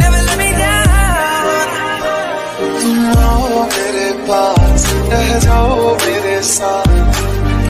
never let me down. तुम आओ मेरे पास रह जाओ मेरे साथ।